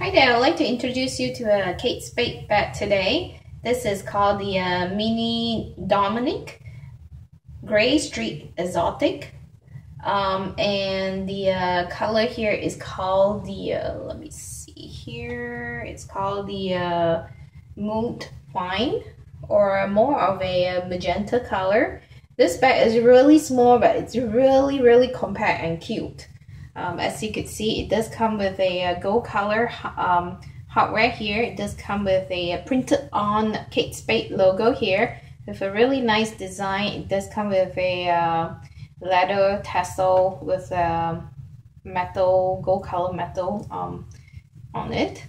Hi there, I'd like to introduce you to a Kate Spade bag today. This is called the uh, Mini Dominique Gray Street Exotic. Um, and the uh, color here is called the, uh, let me see here, it's called the uh, Wine or more of a uh, magenta color. This bag is really small, but it's really, really compact and cute. Um, as you can see, it does come with a, uh, gold color um, hardware here. It does come with a, uh, printed on Kate Spade logo here with a really nice design. It does come with a uh, leather tassel with a um, metal, gold color metal um, on it.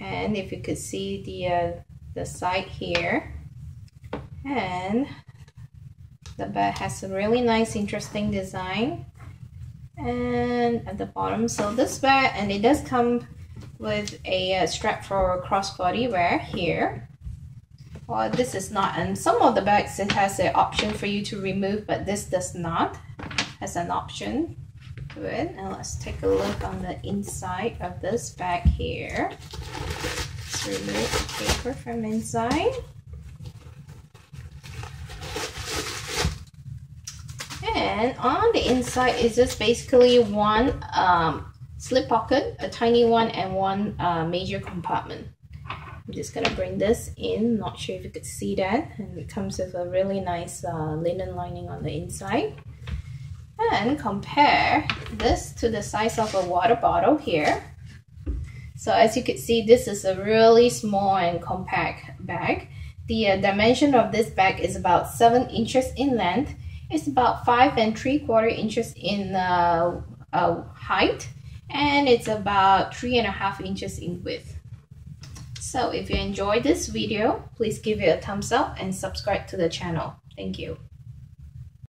And if you could see the, uh, the side here. And the bag has a really nice interesting design and at the bottom so this bag and it does come with a, a strap for crossbody wear here. Well this is not and some of the bags it has an option for you to remove but this does not. Has an option to it. And let's take a look on the inside of this bag here. Let's remove the paper from inside and on the inside is just basically one um, slip pocket, a tiny one, and one uh, major compartment. I'm just gonna bring this in, not sure if you could see that, and it comes with a really nice uh, linen lining on the inside. And compare this to the size of a water bottle here. So as you can see, this is a really small and compact bag. The uh, dimension of this bag is about 7 inches in length it's about five and three quarter inches in uh, uh, height and it's about three and a half inches in width. So if you enjoyed this video, please give it a thumbs up and subscribe to the channel. Thank you.